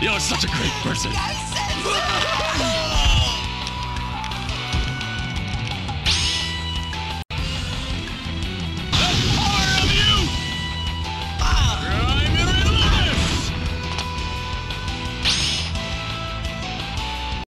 You're such a great person.